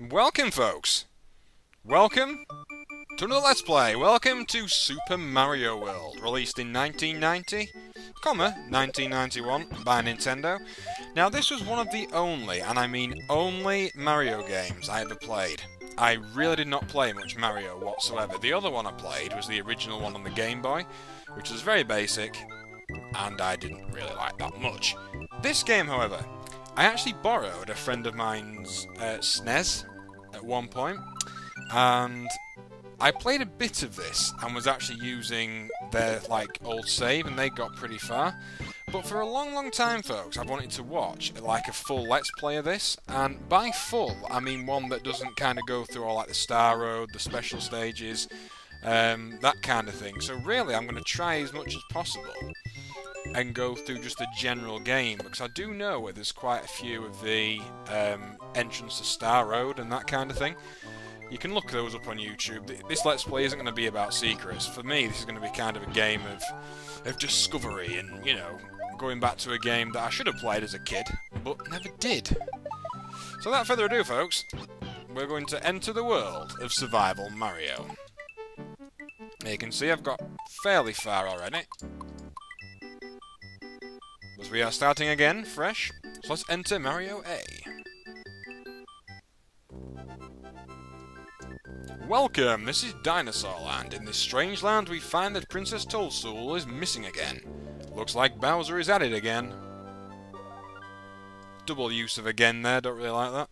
Welcome, folks! Welcome to another Let's Play. Welcome to Super Mario World, released in 1990, comma, 1991 by Nintendo. Now, this was one of the only, and I mean only, Mario games I ever played. I really did not play much Mario whatsoever. The other one I played was the original one on the Game Boy, which was very basic, and I didn't really like that much. This game, however, I actually borrowed a friend of mine's uh, SNES at one point, and I played a bit of this and was actually using their like old save, and they got pretty far. But for a long, long time, folks, I've wanted to watch like a full Let's Play of this, and by full, I mean one that doesn't kind of go through all like the Star Road, the special stages, um, that kind of thing. So really, I'm going to try as much as possible and go through just the general game because I do know where there's quite a few of the um, entrance to Star Road and that kind of thing. You can look those up on YouTube. This Let's Play isn't going to be about secrets. For me, this is going to be kind of a game of of discovery and, you know, going back to a game that I should have played as a kid, but never did. So without further ado, folks, we're going to enter the world of Survival Mario. You can see I've got fairly far already. We are starting again, fresh, so let's enter Mario A. Welcome, this is Dinosaur Land. In this strange land we find that Princess Toadstool is missing again. Looks like Bowser is at it again. Double use of again there, don't really like that.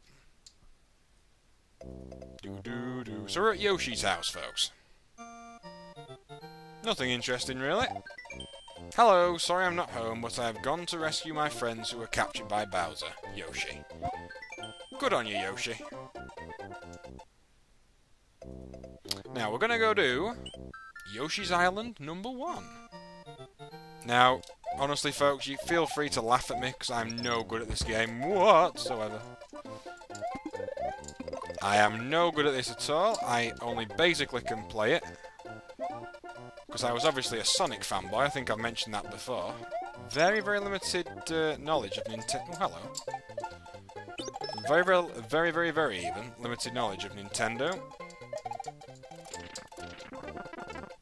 Do do do. So we're at Yoshi's house, folks. Nothing interesting, really. Hello, sorry I'm not home, but I have gone to rescue my friends who were captured by Bowser, Yoshi. Good on you, Yoshi. Now, we're gonna go do Yoshi's Island number one. Now, honestly, folks, you feel free to laugh at me, because I'm no good at this game whatsoever. I am no good at this at all. I only basically can play it. Because I was obviously a Sonic fanboy, I think I've mentioned that before. Very, very limited uh, knowledge of Nintendo... Oh, hello. Very, very, very, very, very even limited knowledge of Nintendo.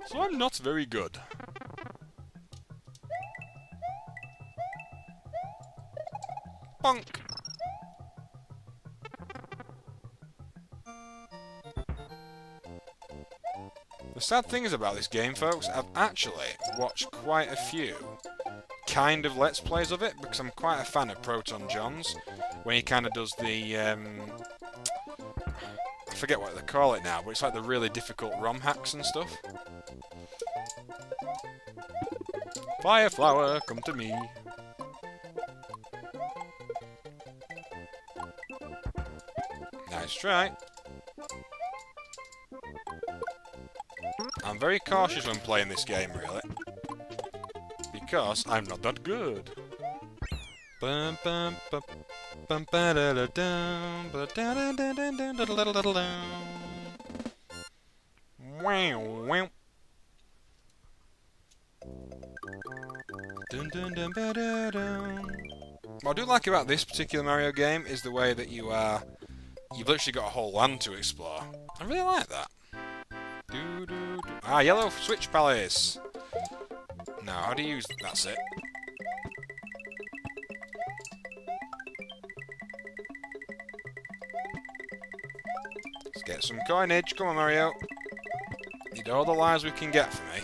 So I'm not very good. Bonk! The sad thing is about this game, folks, I've actually watched quite a few kind of Let's Plays of it, because I'm quite a fan of ProtonJon's, when he kind of does the, um, I forget what they call it now, but it's like the really difficult ROM hacks and stuff. Fire flower, come to me. Nice try. I'm very cautious when playing this game, really. Because I'm not that good. Wow, what I do like about this particular Mario game is the way that you are. Uh, you've literally got a whole land to explore. I really like that. Do, do, Ah, yellow switch palace. Now, how do you use... That's it. Let's get some coinage. Come on, Mario. Need all the lives we can get for me.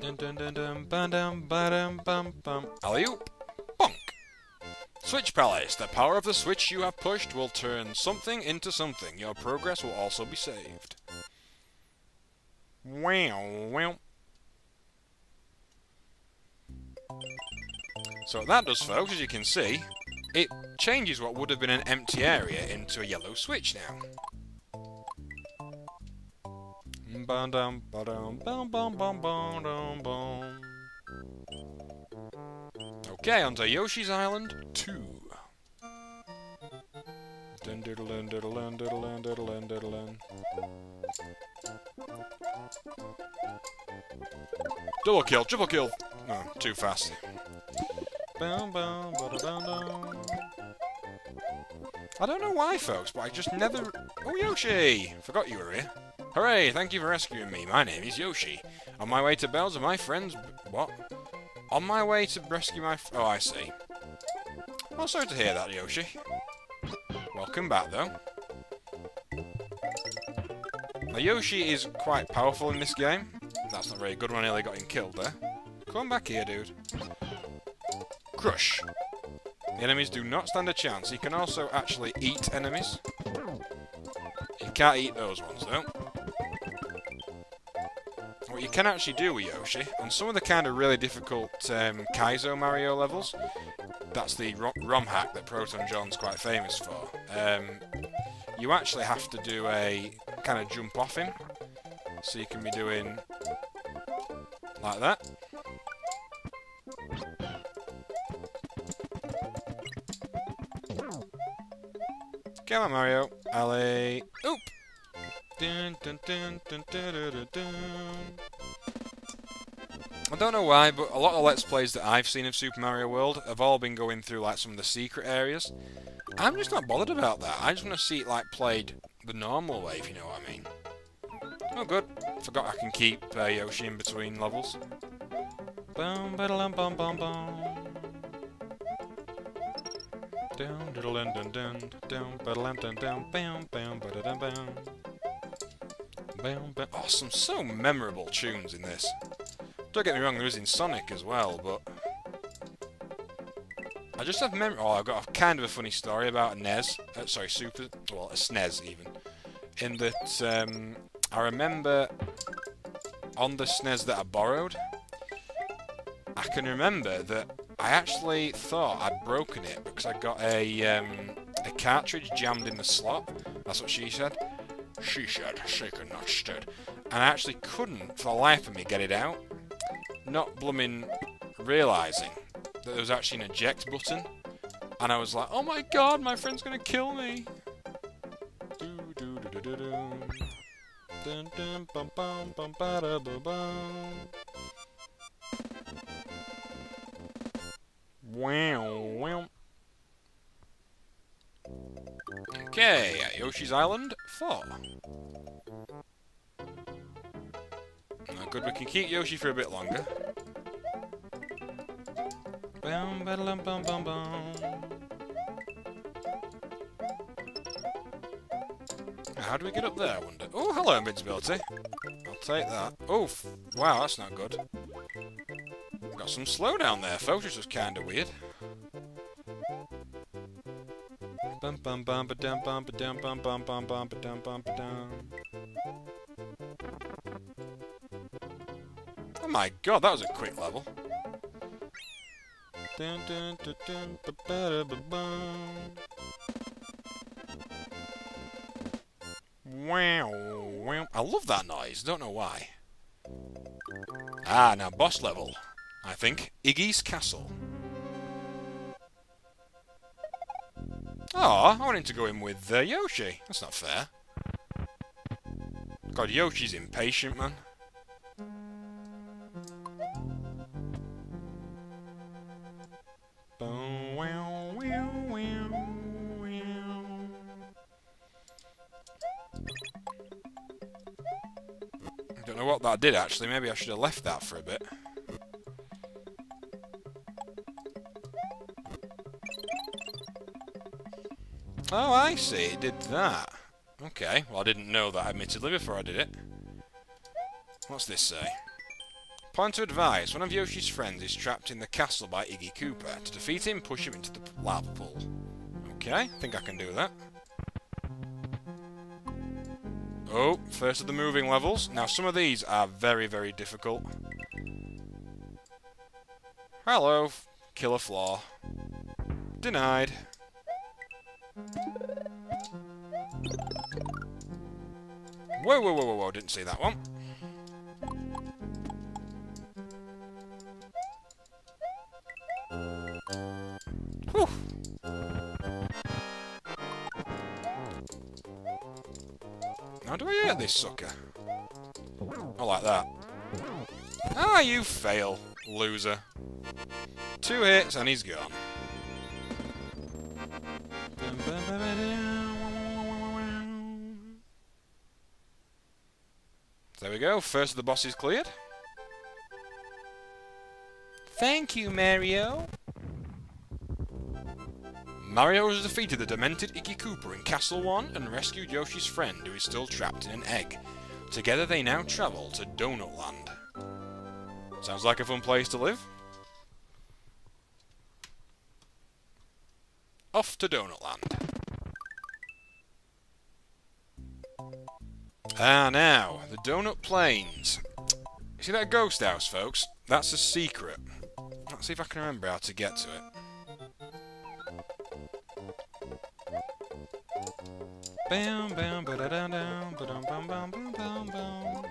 Dun dun dun dun dum bum bum. Alley-oop. Switch Palace. The power of the switch you have pushed will turn something into something. Your progress will also be saved. Wow, wow. So that does, folks, as you can see, it changes what would have been an empty area into a yellow switch now. Okay, on to Yoshi's Island 2. Dun dun. Double kill, triple kill! No, too fast. I don't know why, folks, but I just never... Oh, Yoshi! Forgot you were here. Hooray, thank you for rescuing me. My name is Yoshi. On my way to Bowser, my friends... What? On my way to rescue my... Oh, I see. Well, sorry to hear that, Yoshi. Welcome back, though. Now, Yoshi is quite powerful in this game. That's not very good when I nearly got him killed there. Come back here, dude. Crush. The enemies do not stand a chance. He can also actually eat enemies. He can't eat those ones, though. What you can actually do with Yoshi, on some of the kind of really difficult um, Kaizo Mario levels, that's the ROM hack that ProtonJon's quite famous for, um, you actually have to do a kind of jump off him. So you can be doing like that. Come on, Mario. Ali. Oop! Dun, dun, dun, I don't know why, but a lot of Let's Plays that I've seen of Super Mario World have all been going through like some of the secret areas. I'm just not bothered about that. I just want to see it like played the normal way, if you know what I mean. Oh, good. Forgot I can keep uh, Yoshi in between levels. Boom, bum, bum, bum, bum. Down, diddle, dun, dun, down, dun, dun, down, bam, bam, ba dum, bam. Bam, bam. Oh, some so memorable tunes in this. Don't get me wrong, there is in Sonic as well, but I just have memory. Oh, I've got a kind of a funny story about a NES. Uh, sorry, Super. Well, a SNES even. In that, um, I remember on the SNES that I borrowed, I can remember that I actually thought I'd broken it because I got a um, a cartridge jammed in the slot. That's what she said. She said, she could not stood. And I actually couldn't, for the life of me, get it out. Not blooming realising that there was actually an eject button. And I was like, oh my god, my friend's gonna kill me. Wow, wow. Okay, at Yoshi's Island 4. Good, we can keep Yoshi for a bit longer. Bum, bum, bum, bum. How do we get up there, I wonder? Oh, hello, invincibility. I'll take that. Oh, wow, that's not good. Got some slowdown there, folks, which was kind of weird. Bum bum bum ba dum bum ba dum bum bum bum bum ba dum bum ba dum. My god, that was a quick level. Wow. I love that noise, don't know why. Ah, now boss level. I think. Iggy's Castle. Oh, I wanted to go in with uh, Yoshi. That's not fair. God, Yoshi's impatient, man. Did, actually. Maybe I should have left that for a bit. Oh, I see. It did that. Okay. Well, I didn't know that, admittedly, before I did it. What's this say? Point of advice. One of Yoshi's friends is trapped in the castle by Iggy Koopa. To defeat him, push him into the lava pool. Okay, I think I can do that. Oh, first of the moving levels. Now, some of these are very, very difficult. Hello, killer flaw. Denied. Whoa, whoa, whoa, whoa, whoa, didn't see that one. this sucker. I like that. Ah, you fail, loser. Two hits and he's gone. There we go, first of the bosses cleared. Thank you, Mario. Mario has defeated the demented Iggy Koopa in Castle 1 and rescued Yoshi's friend who is still trapped in an egg. Together they now travel to Donut Land. Sounds like a fun place to live. Off to Donut Land. Ah, now, the Donut Plains. See that ghost house, folks? That's a secret. Let's see if I can remember how to get to it. Bam, bam, ba da da dam, ba dum bum bum bum bum bum.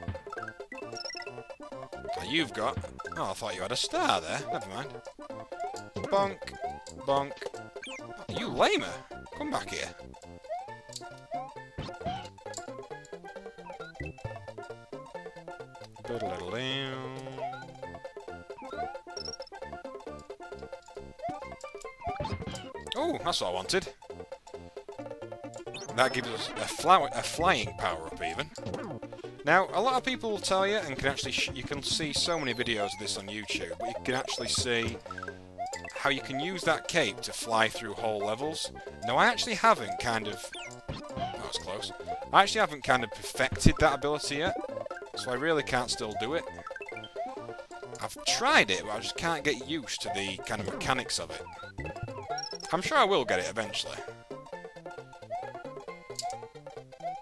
Oh, you've got. Oh, I thought you had a star there. Never mind. Bonk, bonk. Oh, you lamer. Come back here. Oh, that's what I wanted. That gives us a, flower, a flying power-up even. Now, a lot of people will tell you, and can actually you can see so many videos of this on YouTube, but you can actually see how you can use that cape to fly through whole levels. Now, I actually haven't kind of... That was close. I actually haven't kind of perfected that ability yet, so I really can't still do it. I've tried it, but I just can't get used to the kind of mechanics of it. I'm sure I will get it eventually.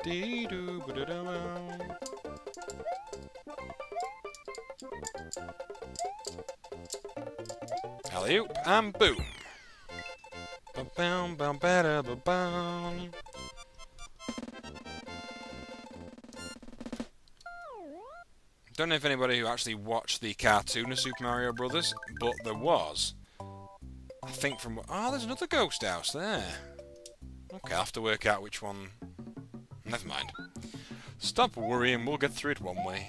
Alley oop and boom. Ba-bam, bam, ba ba bam. Don't know if anybody who actually watched the cartoon of Super Mario Brothers, but there was. I think from... Oh, there's another ghost house there. Okay, I'll have to work out which one Never mind. Stop worrying, we'll get through it one way.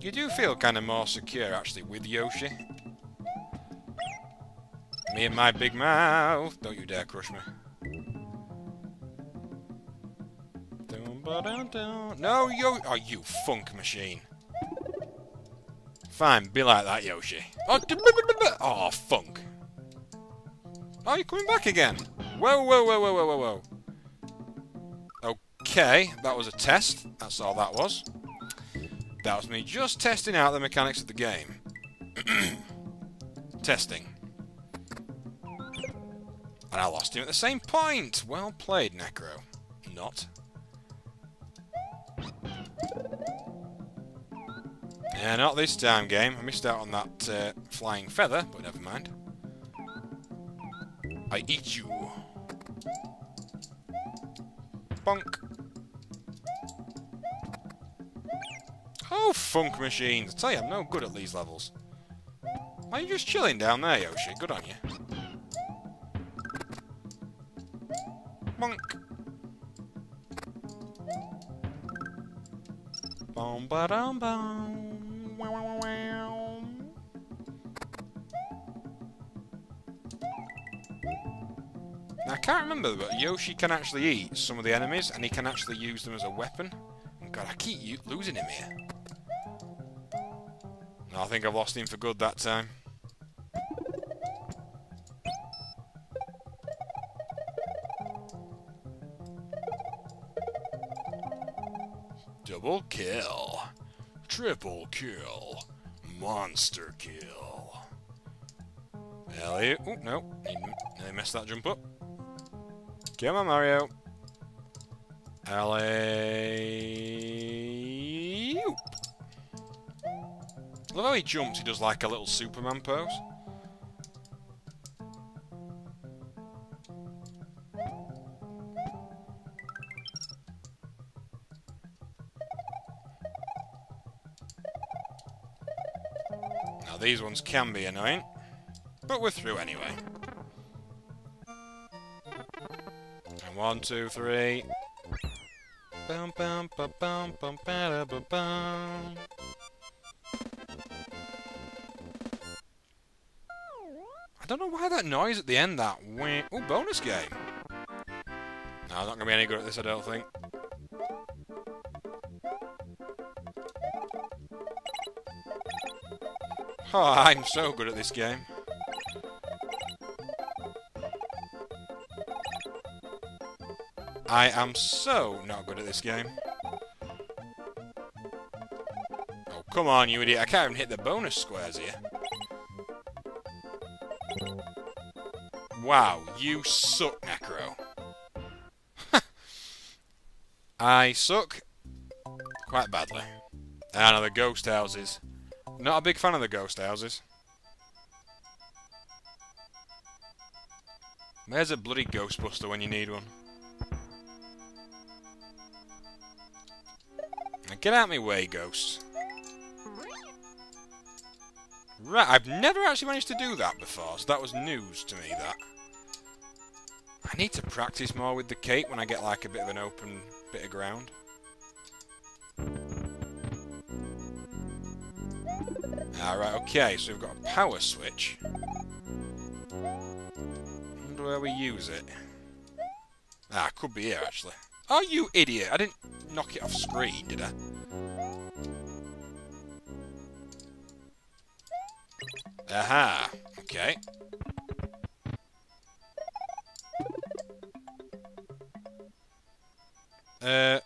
You do feel kind of more secure, actually, with Yoshi. Me and my big mouth. Don't you dare crush me. No, yo- Oh, you funk machine. Fine, be like that, Yoshi. Oh, oh funk. Oh, you're coming back again. Whoa, whoa, whoa, whoa, whoa, whoa, whoa. Okay, that was a test. That's all that was. That was me just testing out the mechanics of the game. Testing. And I lost him at the same point. Well played, Necro. Not. Yeah, not this time, game. I missed out on that uh, flying feather, but never mind. I eat you. Bonk. Oh, funk machines. I tell you, I'm no good at these levels. Why Are you just chilling down there, Yoshi? Good on you. Bonk. Bum ba dum bum. I can't remember, but Yoshi can actually eat some of the enemies, and he can actually use them as a weapon. God, I keep losing him here. I think I've lost him for good that time. Double kill. Triple kill. Monster kill. Elliot. Oh, no. They messed that jump up. Come on, Mario. Alley. Love how he jumps, he does like a little Superman pose. Now these ones can be annoying, but we're through anyway. One, two, three. Bum, bum, bum, bum, ba, ba, bum. I don't know why that noise at the end, that wah. Oh, bonus game. No, I'm not going to be any good at this, I don't think. Oh, I'm so good at this game. I am so not good at this game. Oh, come on, you idiot. I can't even hit the bonus squares here. Wow, you suck, Necro. I suck quite badly. Ah, no, the ghost houses. Not a big fan of the ghost houses. Where's a bloody Ghostbuster when you need one? Get out of my way, ghosts. Right, I've never actually managed to do that before, so that was news to me, that. I need to practice more with the cape when I get like a bit of an open bit of ground. Alright, okay, so we've got a power switch. wonder where we use it. Ah, could be here, actually. Oh, you idiot! I didn't knock it off screen, did I? Aha! Okay. Uh,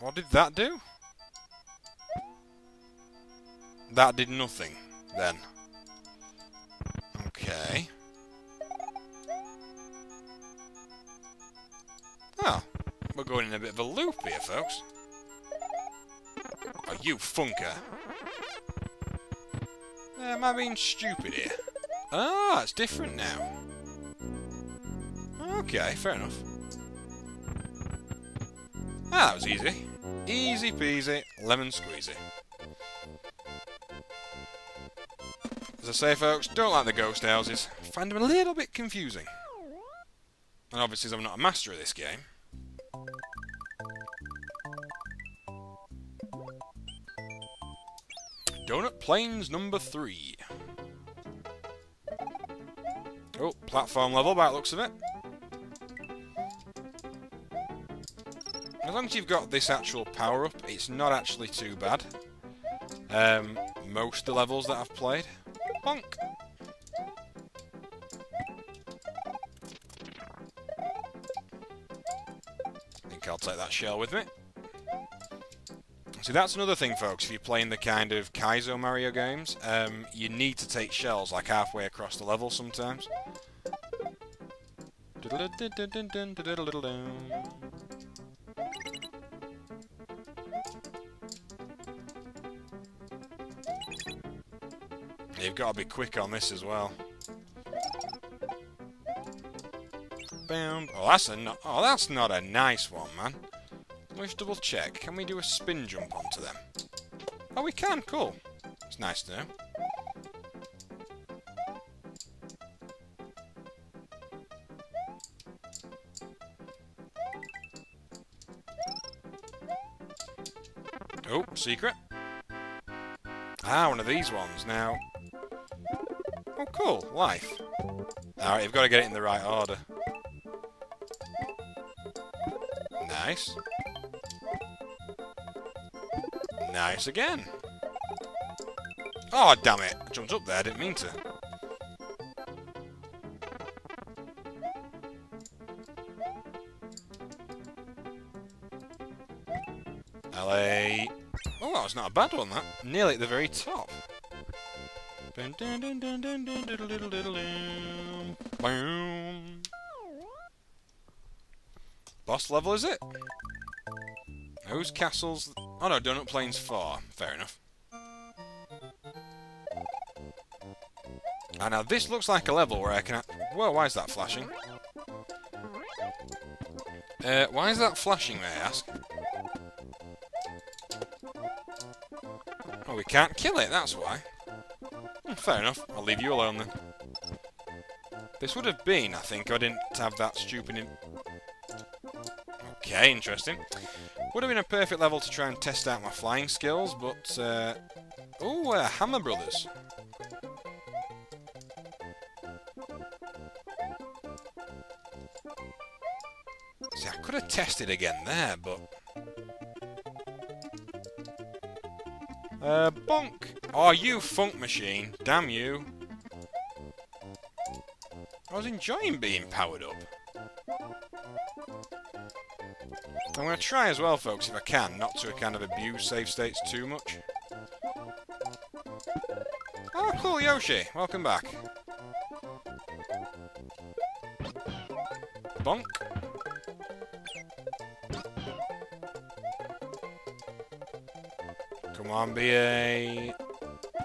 what did that do? That did nothing, then. Okay. Oh, we're going in a bit of a loop here, folks. Oh, you funker. Am I being stupid here? Ah, it's different now. Okay, fair enough. Ah, that was easy. Easy peasy, lemon squeezy. As I say, folks, don't like the ghost houses. Find them a little bit confusing. And obviously, I'm not a master of this game. Plains number three. Oh, platform level by looks of it. As long as you've got this actual power-up, it's not actually too bad. Um, most of the levels that I've played. Bonk! I think I'll take that shell with me. See, that's another thing, folks. If you're playing the kind of Kaizo Mario games, um, you need to take shells like halfway across the level sometimes. You've got to be quick on this as well. Bound. Oh, that's a no oh, that's not a nice one, man. Let's double check. Can we do a spin jump onto them? Oh, we can. Cool. It's nice to know. Oh, secret. Ah, one of these ones. Now, Oh, cool. Life. Alright, you've got to get it in the right order. Nice. Nice again. Oh, damn it. I jumped up there. I didn't mean to. LA. Oh, that was not a bad one, that. Nearly at the very top. Boom. Boss level, is it? Whose castles... Oh no, Donut Plains 4. Fair enough. And now this looks like a level where I can... Whoa, why is that flashing? Uh, why is that flashing, may I ask? Oh, we can't kill it, that's why. Hmm, fair enough. I'll leave you alone then. This would have been, I think, I didn't have that stupid... In okay, interesting. Would have been a perfect level to try and test out my flying skills, but... Uh, oh, uh, Hammer Brothers. See, I could have tested again there, but... Uh, bonk! Oh, you funk machine. Damn you. I was enjoying being powered up. I'm going to try as well, folks, if I can, not to kind of abuse save states too much. Oh, cool, Yoshi. Welcome back. Bonk. Come on, BA.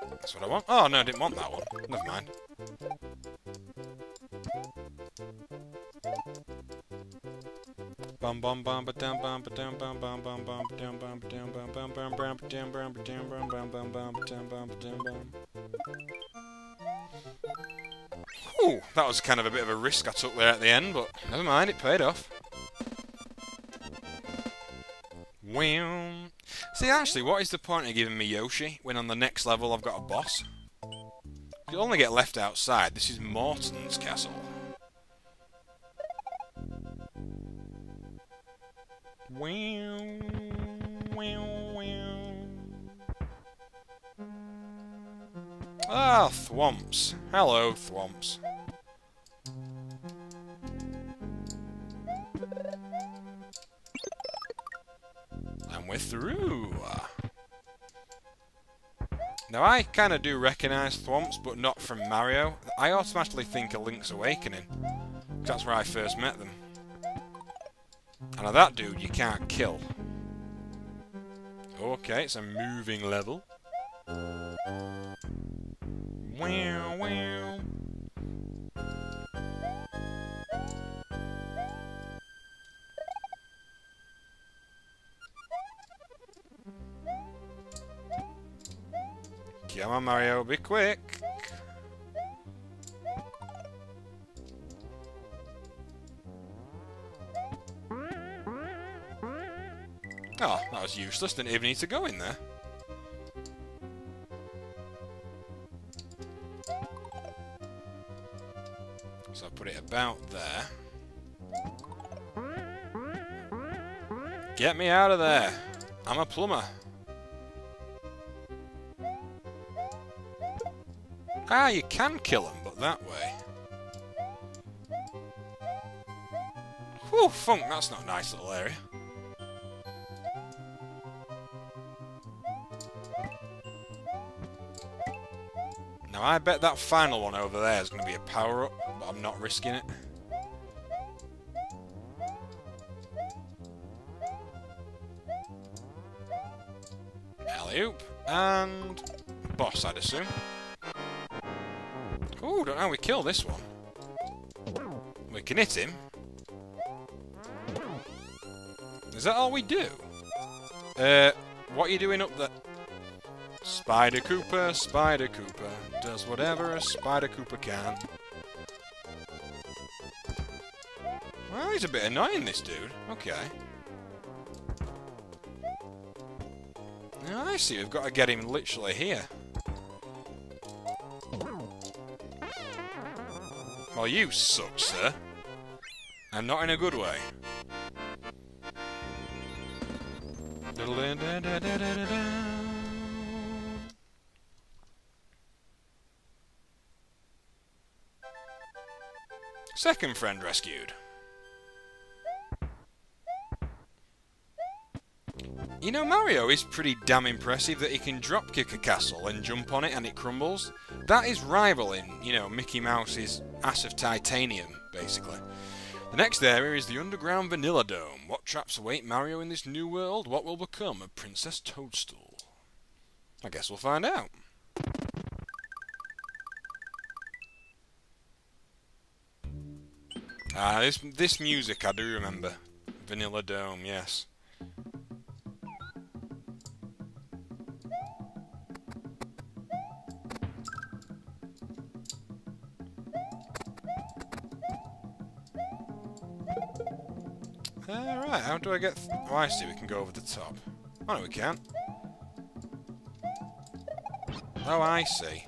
That's what I want. Oh, no, I didn't want that one. Never mind. Bum bum bum ba dum bum ba dum bum bum bum bum dum bum dum bum bum bum bum dum bum dum bum bum bum bum dum bum dum bum. Ooh, that was kind of a bit of a risk I took there at the end, but never mind, it paid off. Wow. See, actually, what is the point of giving me Yoshi when on the next level I've got a boss? You'll only get left outside. This is Morton's castle. Wow, wow, wow. Ah, Thwomps. Hello, Thwomps. And we're through. Now, I kind of do recognise Thwomps, but not from Mario. I automatically think of Link's Awakening. That's where I first met them. And now that dude you can't kill. Okay, it's a moving level. Wow, wow. Come on, Mario, be quick. Useless. Didn't even need to go in there. So I put it about there. Get me out of there. I'm a plumber. Ah, you can kill them, but that way. Whew, funk, that's not a nice little area. Now, I bet that final one over there is going to be a power-up, but I'm not risking it. Alley-oop, and boss, I'd assume. Ooh, don't know how we kill this one. We can hit him. Is that all we do? Uh, what are you doing up there? Spider Koopa, Spider Koopa, does whatever a Spider Koopa can. Well, he's a bit annoying, this dude. Okay. I see, we've got to get him literally here. Well, you suck, sir. And not in a good way. Second friend rescued. You know, Mario is pretty damn impressive that he can drop kick a castle and jump on it and it crumbles. That is rivaling, you know, Mickey Mouse's ass of titanium, basically. The next area is the underground Vanilla Dome. What traps await Mario in this new world? What will become of Princess Toadstool? I guess we'll find out. Ah, this this music I do remember. Vanilla Dome, yes. Alright, how do I get... oh, I see, we can go over the top. Oh, no, we can't. Oh, I see.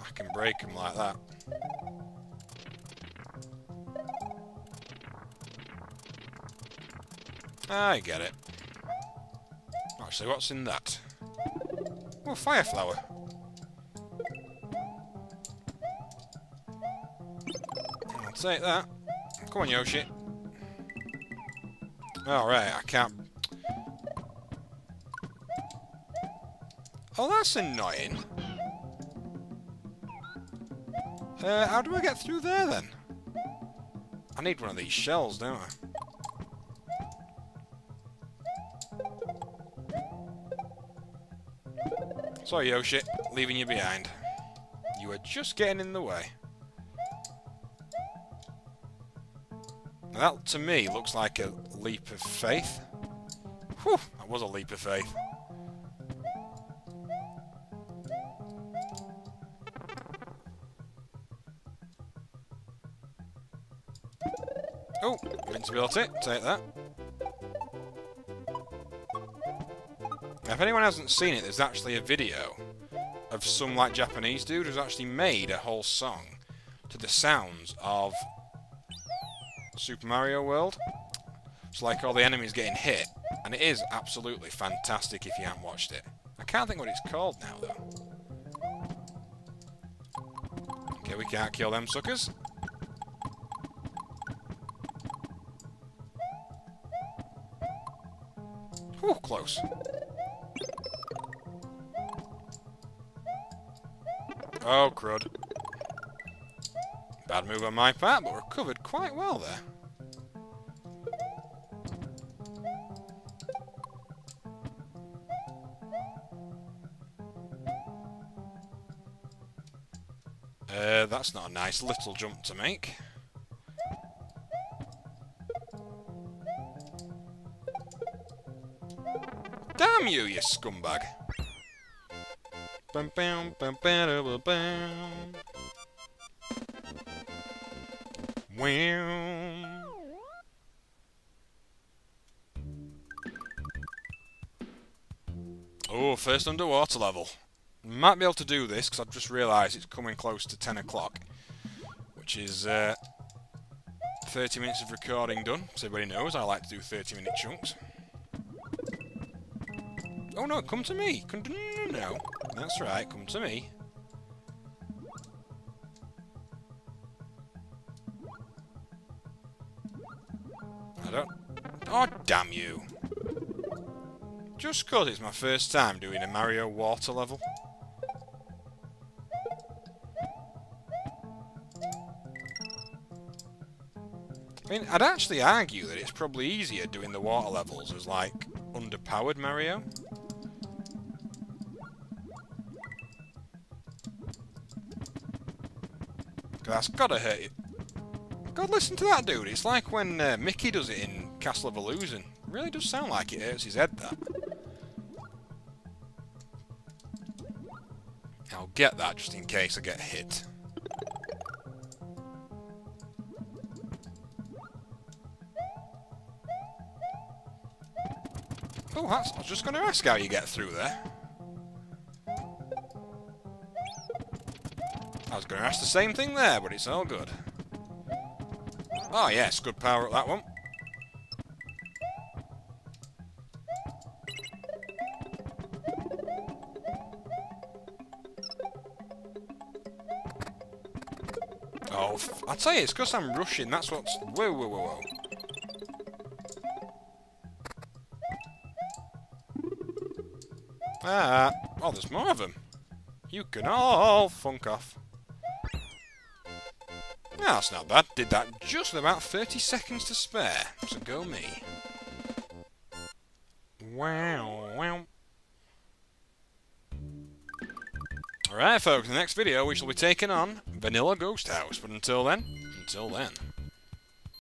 I can break them like that. I get it. Actually, what's in that? Oh, fire flower. I'll take that. Come on, Yoshi. Alright, I can't... Oh, that's annoying. Uh, how do I get through there, then? I need one of these shells, don't I? Sorry, Yoshi. Leaving you behind. You were just getting in the way. That, to me, looks like a leap of faith. Whew, that was a leap of faith. Oh, invincibility. Take that. Now, if anyone hasn't seen it, there's actually a video of some like Japanese dude who's actually made a whole song to the sounds of Super Mario World. It's like all the enemies getting hit, and it is absolutely fantastic if you haven't watched it. I can't think what it's called now, though. Okay, we can't kill them suckers. Whew, close. Oh, crud. Bad move on my part, but recovered quite well there. Uh, that's not a nice little jump to make. Damn you, you scumbag! Bum, bum, bum, bum, bum. Oh, first underwater level. Might be able to do this because I've just realised it's coming close to 10 o'clock, which is uh, 30 minutes of recording done. So everybody knows I like to do 30 minute chunks. Oh no, come to me. Come no. That's right, come to me. I don't... Oh, damn you. Just because it's my first time doing a Mario water level. I mean, I'd actually argue that it's probably easier doing the water levels as, like, underpowered Mario. That's gotta hurt you. God, listen to that dude. It's like when uh, Mickey does it in Castle of Illusion. It really does sound like it hurts his head, that. I'll get that just in case I get hit. Oh, that's, I was just going to ask how you get through there. I was going to ask the same thing there, but it's all good. Oh yes, good power at that one. Oh, I tell you, it's because I'm rushing. That's what's... Whoa, whoa, whoa, whoa. Ah, oh, there's more of them. You can all funk off. That's not bad. Did that just with about 30 seconds to spare. So go me. Wow, wow. Alright folks, in the next video we shall be taking on Vanilla Ghost House. But until then, until then.